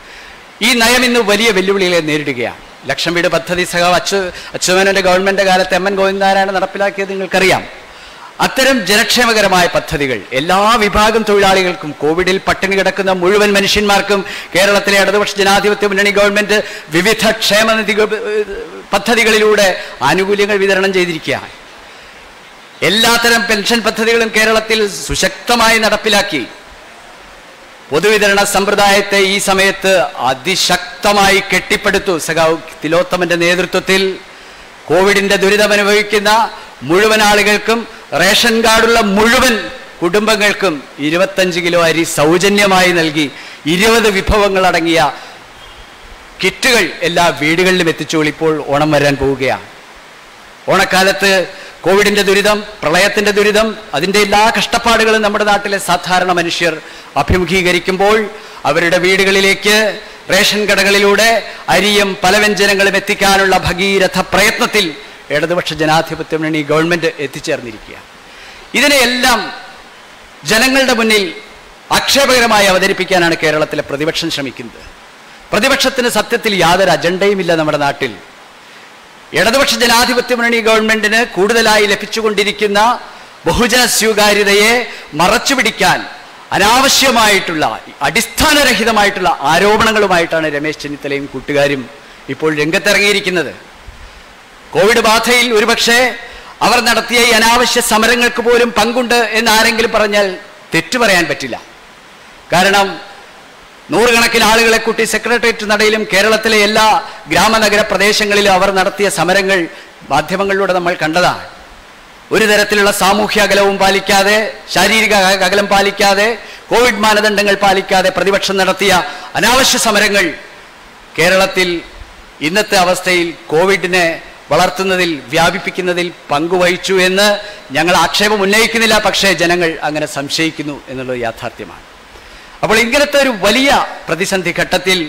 ഈ നയം ഇന്ന് വലിയ വെല്ലുവിളികളെ നേരിടുകയാണ്. ലക്ഷം വീട് പദ്ധതി സഹ അച്ചു അച്യുതമേനോന്റെ ഗവൺമെന്റ് കാലത്ത് എം എൻ ഗോവിന്ദനാരായണ നടപ്പിലാക്കിയത് നിങ്ങൾക്കറിയാം. അത്തരം ജനക്ഷേമകരമായ പദ്ധതികൾ എല്ലാ വിഭാഗം തൊഴിലാളികൾക്കും കോവിഡിൽ പട്ടിണി കിടക്കുന്ന മുഴുവൻ മനുഷ്യന്മാർക്കും കേരളത്തിലെ ഇടതുപക്ഷ ജനാധിപത്യ മുന്നണി ഗവൺമെന്റ് വിവിധ ക്ഷേമനിധി പദ്ധതികളിലൂടെ ആനുകൂല്യങ്ങൾ വിതരണം ചെയ്തിരിക്കുകയാണ്. എല്ലാത്തരം പെൻഷൻ പദ്ധതികളും കേരളത്തിൽ സുശക്തമായി നടപ്പിലാക്കി. പൊതുവിതരണ സമ്പ്രദായത്തെ ഈ സമയത്ത് അതിശക്തമായി കെട്ടിപ്പടുത്തു. സഖാവ് തിലോത്തമന്റെ നേതൃത്വത്തിൽ കോവിഡിന്റെ ദുരിതമനുഭവിക്കുന്ന മുഴുവൻ ആളുകൾക്കും റേഷൻ കാർഡുള്ള മുഴുവൻ കുടുംബങ്ങൾക്കും ഇരുപത്തഞ്ച് കിലോ അരി സൗജന്യമായി നൽകി ഇരുപത് വിഭവങ്ങൾ അടങ്ങിയ കിറ്റുകൾ എല്ലാ വീടുകളിലും എത്തിച്ചു ഇപ്പോൾ ഓണം വരാൻ പോവുകയാണ്. ഓണക്കാലത്ത് കോവിഡിന്റെ ദുരിതം പ്രളയത്തിന്റെ ദുരിതം അതിന്റെ എല്ലാ കഷ്ടപ്പാടുകളും നമ്മുടെ നാട്ടിലെ സാധാരണ മനുഷ്യർ അഭിമുഖീകരിക്കുമ്പോൾ അവരുടെ വീടുകളിലേക്ക് റേഷൻ കടകളിലൂടെ അരിയും പലവ്യഞ്ജനങ്ങളും എത്തിക്കാനുള്ള ഭഗീരഥ പ്രയത്നത്തിൽ ഇടതുപക്ഷ ജനാധിപത്യ മുന്നണി ഗവൺമെന്റ് എത്തിച്ചേർന്നിരിക്കുക ഇതിനെയെല്ലാം ജനങ്ങളുടെ മുന്നിൽ ആക്ഷേപകരമായി അവതരിപ്പിക്കാനാണ് കേരളത്തിലെ പ്രതിപക്ഷം ശ്രമിക്കുന്നത്. പ്രതിപക്ഷത്തിന് സത്യത്തിൽ യാതൊരു അജണ്ടയുമില്ല നമ്മുടെ നാട്ടിൽ. ഇടതുപക്ഷ ജനാധിപത്യ മുന്നണി ഗവൺമെന്റിന് കൂടുതലായി ലഭിച്ചുകൊണ്ടിരിക്കുന്ന ബഹുജന സ്വീകാര്യതയെ മറച്ചുപിടിക്കാൻ അനാവശ്യമായിട്ടുള്ള അടിസ്ഥാനരഹിതമായിട്ടുള്ള ആരോപണങ്ങളുമായിട്ടാണ് രമേശ് ചെന്നിത്തലയും കൂട്ടുകാരും ഇപ്പോൾ രംഗത്തിറങ്ങിയിരിക്കുന്നത്. കോവിഡ് ബാധയിൽ ഒരുപക്ഷെ അവർ നടത്തിയ ഈ അനാവശ്യ സമരങ്ങൾക്ക് പോലും പങ്കുണ്ട് എന്നാരെങ്കിലും പറഞ്ഞാൽ തെറ്റു പറയാൻ പറ്റില്ല. കാരണം നൂറുകണക്കിന് ആളുകളെ കൂട്ടി സെക്രട്ടേറിയറ്റ് നടയിലും കേരളത്തിലെ എല്ലാ ഗ്രാമനഗര പ്രദേശങ്ങളിലും അവർ നടത്തിയ സമരങ്ങൾ മാധ്യമങ്ങളിലൂടെ നമ്മൾ കണ്ടതാണ്. ഒരു തരത്തിലുള്ള സാമൂഹ്യ അകലവും പാലിക്കാതെ ശാരീരിക അകലം പാലിക്കാതെ കോവിഡ് മാനദണ്ഡങ്ങൾ പാലിക്കാതെ പ്രതിപക്ഷം നടത്തിയ അനാവശ്യ സമരങ്ങൾ കേരളത്തിൽ ഇന്നത്തെ അവസ്ഥയിൽ കോവിഡിനെ വളർത്തുന്നതിൽ വ്യാപിപ്പിക്കുന്നതിൽ പങ്കുവഹിച്ചു എന്ന് ഞങ്ങൾ ആക്ഷേപം ഉന്നയിക്കുന്നില്ല. പക്ഷേ ജനങ്ങൾ അങ്ങനെ സംശയിക്കുന്നു എന്നുള്ളത് യാഥാർത്ഥ്യമാണ്. അപ്പോൾ ഇങ്ങനത്തെ ഒരു വലിയ പ്രതിസന്ധി ഘട്ടത്തിൽ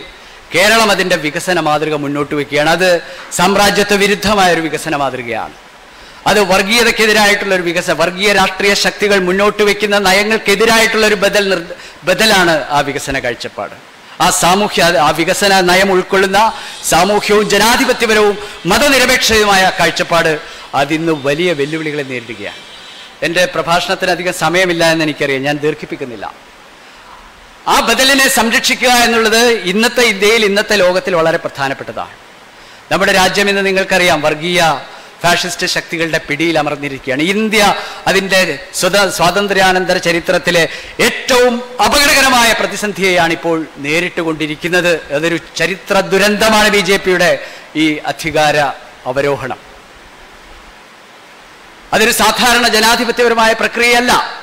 കേരളം അതിന്റെ വികസന മാതൃക മുന്നോട്ട് വയ്ക്കുകയാണ് അത് സാമ്രാജ്യത്വ വിരുദ്ധമായ ഒരു വികസന മാതൃകയാണ്. അത് വർഗീയതയ്ക്കെതിരായിട്ടുള്ള ഒരു വികസനം വർഗീയ രാഷ്ട്രീയ ശക്തികൾ മുന്നോട്ട് വെക്കുന്ന നയങ്ങൾക്കെതിരായിട്ടുള്ള ഒരു ബദൽ ബദലാണ് ആ വികസന കാഴ്ചപ്പാട്. ആ സാമൂഹ്യ ആ വികസന നയം ഉൾക്കൊള്ളുന്ന സാമൂഹ്യവും ജനാധിപത്യപരവും മതനിരപേക്ഷവുമായ കാഴ്ചപ്പാട് അതിന്ന് വലിയ വെല്ലുവിളികളെ നേരിടുകയാണ്. എന്റെ പ്രഭാഷണത്തിന് അധികം സമയമില്ല എന്ന് എനിക്കറിയാം. ഞാൻ ദീർഘിപ്പിക്കുന്നില്ല. ആ ബദലിനെ സംരക്ഷിക്കുക എന്നുള്ളത് ഇന്നത്തെ ഇന്ത്യയിൽ ഇന്നത്തെ ലോകത്തിൽ വളരെ പ്രധാനപ്പെട്ടതാണ്. നമ്മുടെ രാജ്യം ഇന്ന് നിങ്ങൾക്കറിയാം വർഗീയ ഫാഷിസ്റ്റ് ശക്തികളുടെ പിടിയിൽ അമർന്നിരിക്കുകയാണ്. ഇന്ത്യ അതിന്റെ സ്വത സ്വാതന്ത്ര്യാനന്തര ചരിത്രത്തിലെ ഏറ്റവും അപകടകരമായ പ്രതിസന്ധിയെയാണ് ഇപ്പോൾ നേരിട്ടുകൊണ്ടിരിക്കുന്നത്. അതൊരു ചരിത്ര ദുരന്തമാണ് ബി ജെ പിയുടെ ഈ അധികാര അവരോഹണം. അതൊരു സാധാരണ ജനാധിപത്യപരമായ പ്രക്രിയയല്ല.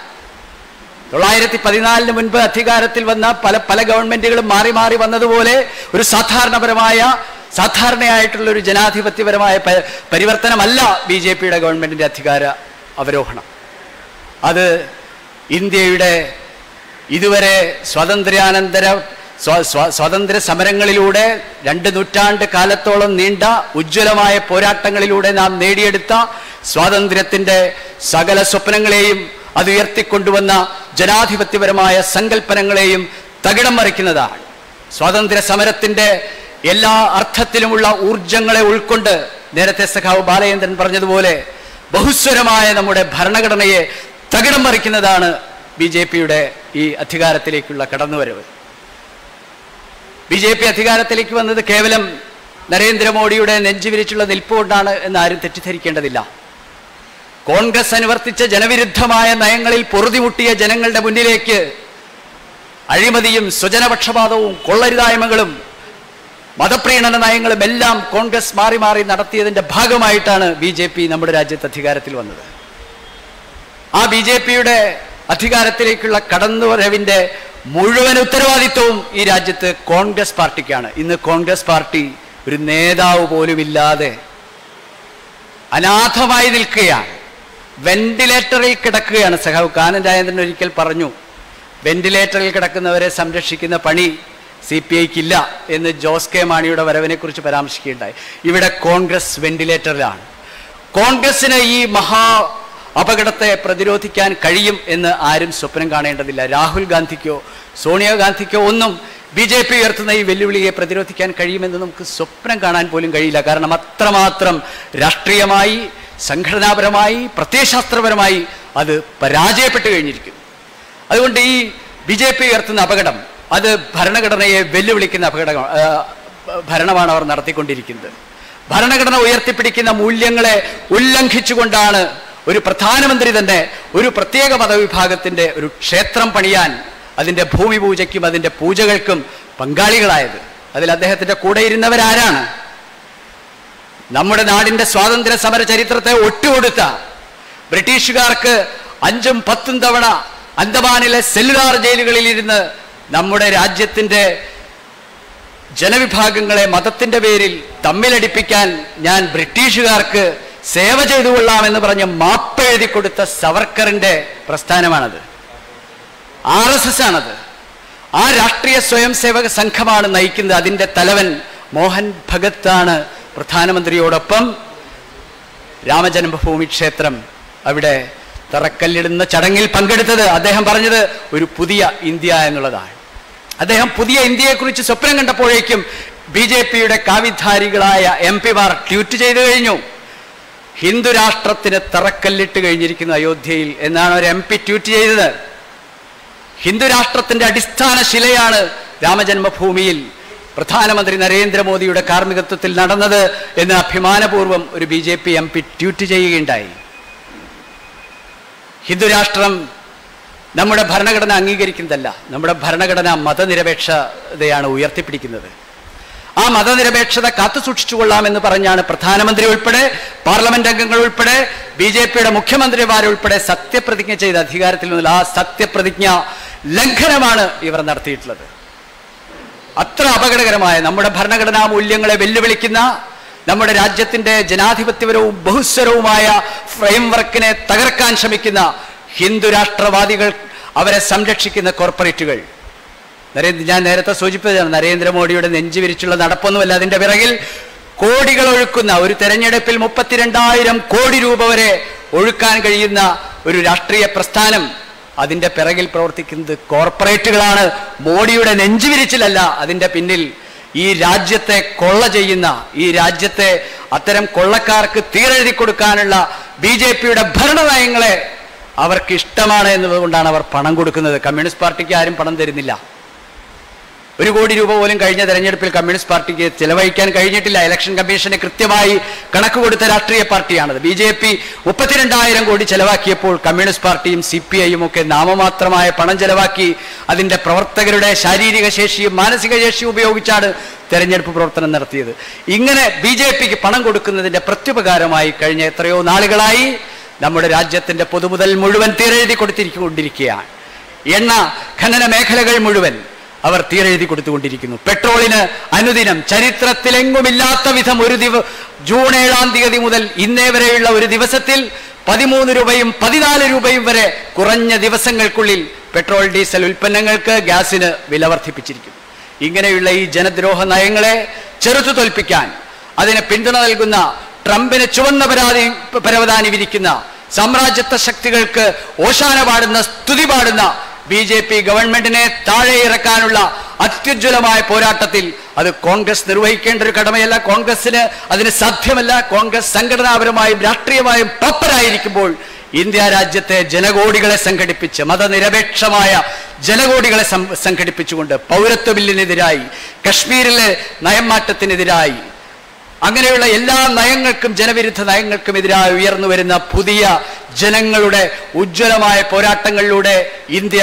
തൊള്ളായിരത്തി പതിനാലിന് മുൻപ് അധികാരത്തിൽ വന്ന പല പല ഗവൺമെന്റുകളും മാറി മാറി വന്നതുപോലെ ഒരു സാധാരണപരമായ സാധാരണയായിട്ടുള്ള ഒരു ജനാധിപത്യപരമായ പരിവർത്തനമല്ല ബി ജെ പിയുടെ ഗവൺമെന്റിന്റെ അധികാര അവരോഹണം. അത് ഇന്ത്യയുടെ ഇതുവരെ സ്വാതന്ത്ര്യാനന്തര സ്വാ- സ്വാ- സ്വാതന്ത്ര്യ സമരങ്ങളിലൂടെ രണ്ട് നൂറ്റാണ്ട് കാലത്തോളം നീണ്ട ഉജ്ജ്വലമായ പോരാട്ടങ്ങളിലൂടെ നാം നേടിയെടുത്ത സ്വാതന്ത്ര്യത്തിന്റെ സകല സ്വപ്നങ്ങളെയും അത് ഉയർത്തിക്കൊണ്ടുവന്ന ജനാധിപത്യപരമായ സങ്കല്പനങ്ങളെയും തകിടം മറിക്കുന്നതാണ്. സ്വാതന്ത്ര്യ സമരത്തിന്റെ എല്ലാ അർത്ഥത്തിലുമുള്ള ഊർജങ്ങളെ ഉൾക്കൊണ്ട് നേരത്തെ സഖാവ് ബാലചന്ദ്രൻ പറഞ്ഞതുപോലെ ബഹുസ്വരമായ നമ്മുടെ ഭരണഘടനയെ തകിടം മറിക്കുന്നതാണ് ബി ജെ പിയുടെ ഈ അധികാരത്തിലേക്കുള്ള കടന്നുവരവ്. ബി ജെ പി അധികാരത്തിലേക്ക് വന്നത് കേവലം നരേന്ദ്രമോദിയുടെ നെഞ്ചുവിരിച്ചുള്ള നിൽപ്പ് കൊണ്ടാണ് എന്ന് ആരും തെറ്റിദ്ധരിക്കേണ്ടതില്ല. കോൺഗ്രസ് അനുവർത്തിച്ച ജനവിരുദ്ധമായ നയങ്ങളിൽ പൊറുതിമുട്ടിയ ജനങ്ങളുടെ മുന്നിലേക്ക് അഴിമതിയും സ്വജനപക്ഷപാതവും കൊള്ളരുതായ്മകളും മതപ്രീണന നയങ്ങളും എല്ലാം കോൺഗ്രസ് മാറി മാറി നടത്തിയതിന്റെ ഭാഗമായിട്ടാണ് ബി ജെ പി നമ്മുടെ രാജ്യത്ത് അധികാരത്തിൽ വന്നത്. ആ ബി ജെ പിയുടെ അധികാരത്തിലേക്കുള്ള കടന്നുവരവിന്റെ മുഴുവൻ ഉത്തരവാദിത്വവും ഈ രാജ്യത്ത് കോൺഗ്രസ് പാർട്ടിക്കാണ്. ഇന്ന് കോൺഗ്രസ് പാർട്ടി ഒരു നേതാവ് പോലുമില്ലാതെ അനാഥമായി നിൽക്കുകയാണ്. വെന്റിലേറ്ററിൽ കിടക്കുകയാണ്. സഹാവ് കാനൻ രാജേന്ദ്രൻ ഒരിക്കൽ പറഞ്ഞു വെന്റിലേറ്ററിൽ കിടക്കുന്നവരെ സംരക്ഷിക്കുന്ന പണി സി പി ഐക്കില്ല എന്ന് ജോസ് കെ മാണിയുടെ വരവിനെ കുറിച്ച് പരാമർശിക്കുകയുണ്ടായി. ഇവിടെ കോൺഗ്രസ് വെന്റിലേറ്ററിലാണ്. കോൺഗ്രസിന് ഈ മഹാ അപകടത്തെ പ്രതിരോധിക്കാൻ കഴിയും എന്ന് ആരും സ്വപ്നം കാണേണ്ടതില്ല. രാഹുൽ ഗാന്ധിക്കോ സോണിയാഗാന്ധിക്കോ ഒന്നും ബി ജെ പി ഉയർത്തുന്ന ഈ വെല്ലുവിളിയെ പ്രതിരോധിക്കാൻ കഴിയുമെന്ന് നമുക്ക് സ്വപ്നം കാണാൻ പോലും കഴിയില്ല. കാരണം അത്രമാത്രം രാഷ്ട്രീയമായി സംഘടനാപരമായി പ്രത്യയശാസ്ത്രപരമായി അത് പരാജയപ്പെട്ടു കഴിഞ്ഞിരിക്കുന്നു. അതുകൊണ്ട് ഈ ബി ജെ പി ഉയർത്തുന്ന അപകടം അത് ഭരണഘടനയെ വെല്ലുവിളിക്കുന്ന അപകടം ഭരണമാണ് അവർ നടത്തിക്കൊണ്ടിരിക്കുന്നത്. ഭരണഘടന ഉയർത്തിപ്പിടിക്കുന്ന മൂല്യങ്ങളെ ഉല്ലംഘിച്ചുകൊണ്ടാണ് ഒരു പ്രധാനമന്ത്രി തന്നെ ഒരു പ്രത്യേക മതവിഭാഗത്തിന്റെ ഒരു ക്ഷേത്രം പണിയാൻ അതിന്റെ ഭൂമി പൂജയ്ക്കും അതിന്റെ പൂജകൾക്കും പങ്കാളികളായത്. അതിൽ അദ്ദേഹത്തിന്റെ കൂടെ ഇരുന്നവരാരാണ്? നമ്മുടെ നാടിന്റെ സ്വാതന്ത്ര്യ സമര ചരിത്രത്തെ ഒട്ടുകൊടുത്ത ബ്രിട്ടീഷുകാർക്ക് അഞ്ചും പത്തും തവണ അന്തമാനിലെ സെല്ലുലാർ ജയിലുകളിൽ ഇരുന്ന് നമ്മുടെ രാജ്യത്തിന്റെ ജനവിഭാഗങ്ങളെ മതത്തിന്റെ പേരിൽ തമ്മിലടിപ്പിക്കാൻ ഞാൻ ബ്രിട്ടീഷുകാർക്ക് സേവ ചെയ്തു കൊള്ളാമെന്ന് പറഞ്ഞ് മാപ്പെഴുതി കൊടുത്ത സവർക്കറിന്റെ പ്രസ്ഥാനമാണത്. ആർ എസ് എസ് ആണത്. ആ രാഷ്ട്രീയ സ്വയം സേവക സംഘമാണ് നയിക്കുന്നത്. അതിന്റെ തലവൻ മോഹൻ ഭഗത്താണ് പ്രധാനമന്ത്രിയോടൊപ്പം. രാമജന്മഭൂമി ക്ഷേത്രം അവിടെ തറക്കല്ലിടുന്ന ചടങ്ങിൽ പങ്കെടുത്തത്. അദ്ദേഹം പറഞ്ഞത് ഒരു പുതിയ ഇന്ത്യ എന്നുള്ളതാണ്. അദ്ദേഹം പുതിയ ഇന്ത്യയെക്കുറിച്ച് സ്വപ്നം കണ്ടപ്പോഴേക്കും ബി ജെ പിയുടെ കാവിധാരികളായ എം പിമാർ ട്വീറ്റ് ചെയ്തു കഴിഞ്ഞു. ഹിന്ദു രാഷ്ട്രത്തിന് തറക്കല്ലിട്ട് കഴിഞ്ഞിരിക്കുന്നു അയോധ്യയിൽ എന്നാണ് ഒരു എം പി ട്വീറ്റ് ചെയ്തത്. ഹിന്ദുരാഷ്ട്രത്തിന്റെ അടിസ്ഥാന ശിലയാണ് രാമജന്മഭൂമിയിൽ പ്രധാനമന്ത്രി നരേന്ദ്രമോദിയുടെ കാർമ്മികത്വത്തിൽ നടന്നത് എന്ന് അഭിമാനപൂർവം ഒരു B J P M P tweet ചെയ്യുകയുണ്ടായി. ഹിന്ദു രാഷ്ട്രം നമ്മുടെ ഭരണഘടന അംഗീകരിക്കുന്നതല്ല. നമ്മുടെ ഭരണഘടന മതനിരപേക്ഷതയാണ് ഉയർത്തിപ്പിടിക്കുന്നത്. ആ മതനിരപേക്ഷത കാത്തു സൂക്ഷിച്ചുകൊള്ളാമെന്ന് പറഞ്ഞാണ് പ്രധാനമന്ത്രി ഉൾപ്പെടെ പാർലമെന്റ് അംഗങ്ങൾ ഉൾപ്പെടെ ബി ജെ പിയുടെ മുഖ്യമന്ത്രിമാരുൾപ്പെടെ സത്യപ്രതിജ്ഞ ചെയ്ത അധികാരത്തിൽ നിന്നുള്ള ആ സത്യപ്രതിജ്ഞ ലംഘനമാണ് ഇവർ നടത്തിയിട്ടുള്ളത്. അത്ര അപകടകരമായ നമ്മുടെ ഭരണഘടനാ മൂല്യങ്ങളെ വെല്ലുവിളിക്കുന്ന നമ്മുടെ രാജ്യത്തിന്റെ ജനാധിപത്യപരവും ബഹുസ്വരവുമായ ഫ്രെയിംവർക്കിനെ തകർക്കാൻ ശ്രമിക്കുന്ന ഹിന്ദു രാഷ്ട്രവാദികൾ അവരെ സംരക്ഷിക്കുന്ന കോർപ്പറേറ്റുകൾ. നരേന്ദ്ര ഞാൻ നേരത്തെ സൂചിപ്പിച്ചതാണ് നരേന്ദ്രമോദിയുടെ നെഞ്ചു വിരിച്ചുള്ള നടപ്പൊന്നുമല്ല. അതിന്റെ പിറകിൽ കോടികൾ ഒഴുക്കുന്ന ഒരു തെരഞ്ഞെടുപ്പിൽ മുപ്പത്തിരണ്ടായിരം കോടി രൂപ വരെ ഒഴുക്കാൻ കഴിയുന്ന ഒരു രാഷ്ട്രീയ പ്രസ്ഥാനം അതിന്റെ പിറകിൽ പ്രവർത്തിക്കുന്നത് കോർപ്പറേറ്റുകളാണ്. മോഡിയുടെ നെഞ്ചു വിരിച്ചിലല്ല അതിന്റെ പിന്നിൽ ഈ രാജ്യത്തെ കൊള്ള ചെയ്യുന്ന ഈ രാജ്യത്തെ അത്തരം കൊള്ളക്കാർക്ക് തീരെഴുതി കൊടുക്കാനുള്ള ബി ജെ പിയുടെ ഭരണനയങ്ങളെ അവർക്ക് ഇഷ്ടമാണ് എന്നതുകൊണ്ടാണ് അവർ പണം കൊടുക്കുന്നത്. കമ്മ്യൂണിസ്റ്റ് പാർട്ടിക്ക് ആരും പണം തരുന്നില്ല. ഒരു കോടി രൂപ പോലും കഴിഞ്ഞ തെരഞ്ഞെടുപ്പിൽ കമ്മ്യൂണിസ്റ്റ് പാർട്ടിക്ക് ചെലവഴിക്കാൻ കഴിഞ്ഞിട്ടില്ല. ഇലക്ഷൻ കമ്മീഷന് കൃത്യമായി കണക്ക് കൊടുത്ത രാഷ്ട്രീയ പാർട്ടിയാണത്. ബി ജെ പി മുപ്പത്തിരണ്ടായിരം കോടി ചെലവാക്കിയപ്പോൾ കമ്മ്യൂണിസ്റ്റ് പാർട്ടിയും സി പി ഐയും ഒക്കെ നാമമാത്രമായ പണം ചെലവാക്കി അതിന്റെ പ്രവർത്തകരുടെ ശാരീരിക ശേഷിയും മാനസിക ശേഷിയും ഉപയോഗിച്ചാണ് തെരഞ്ഞെടുപ്പ് പ്രവർത്തനം നടത്തിയത്. ഇങ്ങനെ ബി പണം കൊടുക്കുന്നതിന്റെ പ്രത്യുപകാരമായി കഴിഞ്ഞ എത്രയോ നാളുകളായി നമ്മുടെ രാജ്യത്തിന്റെ പൊതുമുതൽ മുഴുവൻ തീരെഴുതി കൊടുത്തിരിക്കൊണ്ടിരിക്കുകയാണ്. എണ്ണ ഖനന മേഖലകൾ മുഴുവൻ അവർ തീരെഴുതി കൊടുത്തുകൊണ്ടിരിക്കുന്നു. പെട്രോളിന് അനുദിനം ചരിത്രത്തിലെങ്ങുമില്ലാത്ത വിധം ഒരു ദിവ ജൂൺ ഏഴാം തീയതി മുതൽ ഇന്നേ വരെയുള്ള ഒരു ദിവസത്തിൽ പതിമൂന്ന് രൂപയും പതിനാല് രൂപയും വരെ കുറഞ്ഞ ദിവസങ്ങൾക്കുള്ളിൽ പെട്രോൾ ഡീസൽ ഉൽപ്പന്നങ്ങൾക്ക് ഗ്യാസിന് വില വർദ്ധിപ്പിച്ചിരിക്കുന്നു. ഇങ്ങനെയുള്ള ഈ ജനദ്രോഹ നയങ്ങളെ ചെറുത്തു തോൽപ്പിക്കാൻ അതിനെ പിന്തുണ നൽകുന്ന ട്രംപിന് ചുവന്ന പരാതി പരവതാനി വിരിക്കുന്ന സാമ്രാജ്യത്വ ശക്തികൾക്ക് ഓശാന പാടുന്ന സ്തുതി പാടുന്ന ബി ജെ പി ഗവൺമെന്റിനെ താഴെ ഇറക്കാനുള്ള അത്യുജ്വലമായ പോരാട്ടത്തിൽ അത് കോൺഗ്രസ് നിർവഹിക്കേണ്ട ഒരു കടമയല്ല. കോൺഗ്രസിന് അതിന് സാധ്യമല്ല. കോൺഗ്രസ് സംഘടനാപരമായും രാഷ്ട്രീയമായും പപ്പരായിരിക്കുമ്പോൾ ഇന്ത്യ രാജ്യത്തെ ജനകോടികളെ സംഘടിപ്പിച്ച് മതനിരപേക്ഷമായ ജനകോടികളെ സംഘടിപ്പിച്ചുകൊണ്ട് പൗരത്വ ബില്ലിനെതിരായി കശ്മീരിലെ നയംമാറ്റത്തിനെതിരായി അങ്ങനെയുള്ള എല്ലാ നയങ്ങൾക്കും ജനവിരുദ്ധ നയങ്ങൾക്കും എതിരായി ഉയർന്നു വരുന്ന പുതിയ ജനങ്ങളുടെ ഉജ്ജ്വലമായ പോരാട്ടങ്ങളിലൂടെ ഇന്ത്യ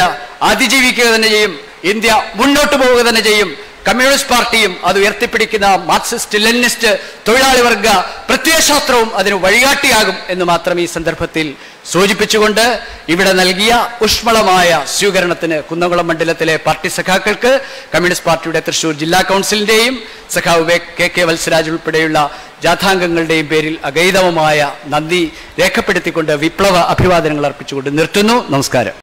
അതിജീവിക്കുക തന്നെ ചെയ്യും. ഇന്ത്യ മുന്നോട്ട് പോവുക തന്നെ ചെയ്യും. കമ്മ്യൂണിസ്റ്റ് പാർട്ടിയും അത് ഉയർത്തിപ്പിടിക്കുന്ന മാർക്സിസ്റ്റ് ലെനിസ്റ്റ് തൊഴിലാളി വർഗ പ്രത്യയശാസ്ത്രവും അതിന് വഴികാട്ടിയാകും എന്ന് മാത്രം ഈ സന്ദർഭത്തിൽ സൂചിപ്പിച്ചുകൊണ്ട് ഇവിടെ നൽകിയ ഊഷ്മളമായ സ്വീകരണത്തിന് കുന്നംകുളം മണ്ഡലത്തിലെ പാർട്ടി സഖാക്കൾക്ക് കമ്മ്യൂണിസ്റ്റ് പാർട്ടിയുടെ തൃശൂർ ജില്ലാ കൗൺസിലിന്റെയും സഖാവ് കെ കെ വത്സരാജ് ഉൾപ്പെടെയുള്ള ജാഥാംഗങ്ങളുടെയും പേരിൽ അഗൈതവമായ നന്ദി രേഖപ്പെടുത്തിക്കൊണ്ട് വിപ്ലവ അഭിവാദനങ്ങൾ അർപ്പിച്ചുകൊണ്ട് നിർത്തുന്നു. നമസ്കാരം.